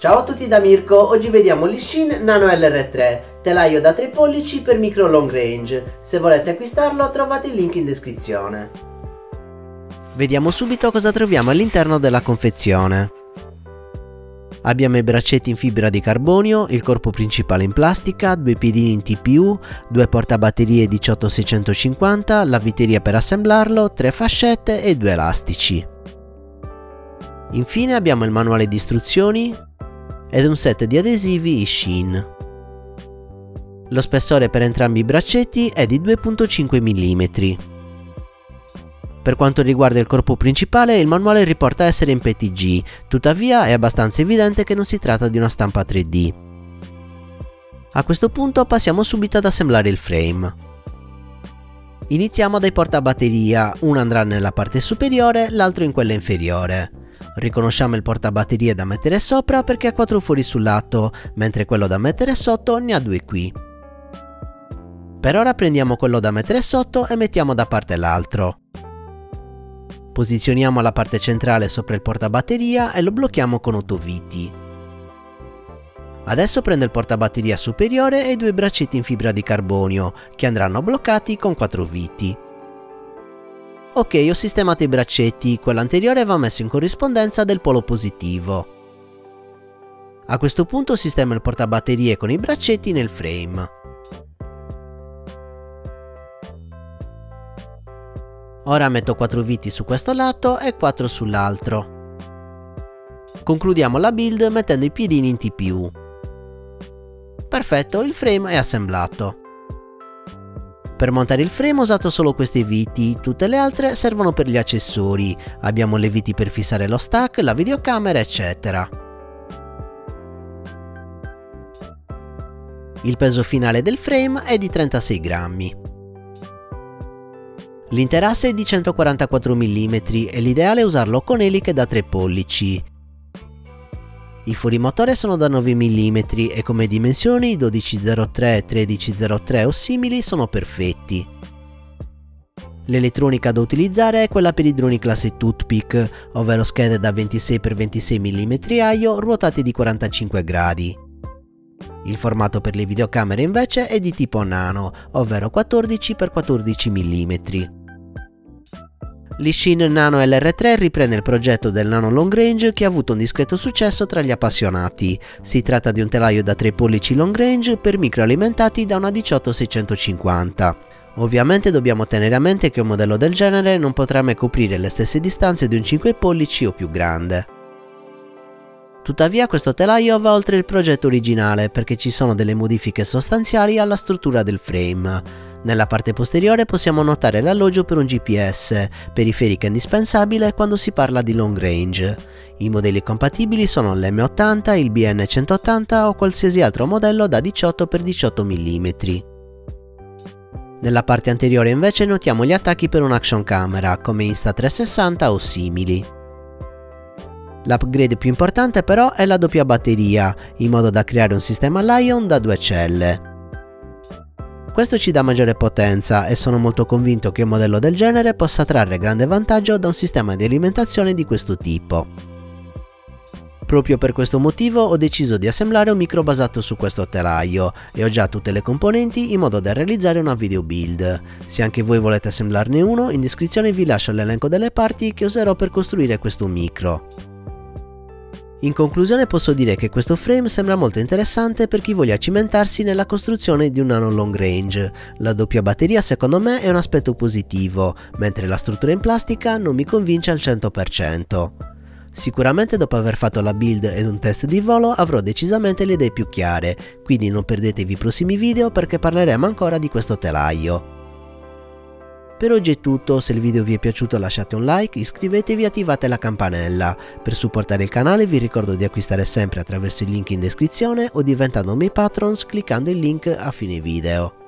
Ciao a tutti da Mirko, oggi vediamo l'Ishin Nano LR3, telaio da 3 pollici per micro long range. Se volete acquistarlo trovate il link in descrizione. Vediamo subito cosa troviamo all'interno della confezione. Abbiamo i braccetti in fibra di carbonio, il corpo principale in plastica, due piedini in TPU, due portabatterie 18650, la viteria per assemblarlo, tre fascette e due elastici. Infine abbiamo il manuale di istruzioni ed un set di adesivi Ishin. Lo spessore per entrambi i braccetti è di 2.5 mm. Per quanto riguarda il corpo principale, il manuale riporta essere in PTG, tuttavia è abbastanza evidente che non si tratta di una stampa 3D. A questo punto passiamo subito ad assemblare il frame. Iniziamo dai portabatteria, uno andrà nella parte superiore, l'altro in quella inferiore. Riconosciamo il portabatterie da mettere sopra perché ha 4 fuori sul lato, mentre quello da mettere sotto ne ha 2 qui. Per ora prendiamo quello da mettere sotto e mettiamo da parte l'altro. Posizioniamo la parte centrale sopra il portabatteria e lo blocchiamo con 8 viti. Adesso prendo il portabatteria superiore e i due braccetti in fibra di carbonio, che andranno bloccati con 4 viti. Ok, ho sistemato i braccetti, quello anteriore va messo in corrispondenza del polo positivo. A questo punto sistemo il portabatterie con i braccetti nel frame. Ora metto 4 viti su questo lato e 4 sull'altro. Concludiamo la build mettendo i piedini in TPU. Perfetto, il frame è assemblato. Per montare il frame ho usato solo queste viti, tutte le altre servono per gli accessori. Abbiamo le viti per fissare lo stack, la videocamera eccetera. Il peso finale del frame è di 36 grammi. L'interasse è di 144 mm e l'ideale è usarlo con eliche da 3 pollici. I fuorimotore sono da 9 mm e come dimensioni 1203, 1303 o simili sono perfetti. L'elettronica da utilizzare è quella per i droni classe Toothpick, ovvero schede da 26x26 mm aio ruotate di 45 gradi. Il formato per le videocamere invece è di tipo nano, ovvero 14x14 mm. L'Ishin Nano LR3 riprende il progetto del Nano Long Range che ha avuto un discreto successo tra gli appassionati. Si tratta di un telaio da 3 pollici long range per micro alimentati da una 18650. Ovviamente dobbiamo tenere a mente che un modello del genere non potrà mai coprire le stesse distanze di un 5 pollici o più grande. Tuttavia questo telaio va oltre il progetto originale perché ci sono delle modifiche sostanziali alla struttura del frame. Nella parte posteriore possiamo notare l'alloggio per un GPS, periferica indispensabile quando si parla di long range. I modelli compatibili sono l'M80, il BN180 o qualsiasi altro modello da 18x18 mm. Nella parte anteriore invece notiamo gli attacchi per un action camera, come Insta360 o simili. L'upgrade più importante però è la doppia batteria, in modo da creare un sistema Lion da due celle. Questo ci dà maggiore potenza e sono molto convinto che un modello del genere possa trarre grande vantaggio da un sistema di alimentazione di questo tipo. Proprio per questo motivo ho deciso di assemblare un micro basato su questo telaio e ho già tutte le componenti in modo da realizzare una video build. Se anche voi volete assemblarne uno, in descrizione vi lascio l'elenco delle parti che userò per costruire questo micro. In conclusione posso dire che questo frame sembra molto interessante per chi voglia cimentarsi nella costruzione di un nano long range. La doppia batteria secondo me è un aspetto positivo, mentre la struttura in plastica non mi convince al 100%. Sicuramente dopo aver fatto la build ed un test di volo avrò decisamente le idee più chiare, quindi non perdetevi i prossimi video perché parleremo ancora di questo telaio. Per oggi è tutto, se il video vi è piaciuto lasciate un like, iscrivetevi e attivate la campanella. Per supportare il canale vi ricordo di acquistare sempre attraverso il link in descrizione o diventando miei patrons cliccando il link a fine video.